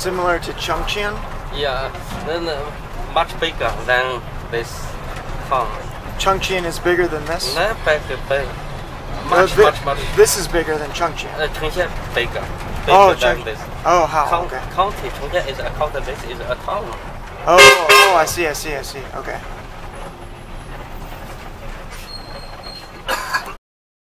similar to Chongqing. Yeah, then uh, much bigger than this town. Chongqing is bigger than this. Not big, big. Uh, Much, much, much. This is bigger than Chongqing. Uh, Chongqing bigger. Bigger Oh, than this. Oh, how? Coun- Okay. County, Chongqing is a county, this is a town. Oh, oh, I see, I see, I see. Okay.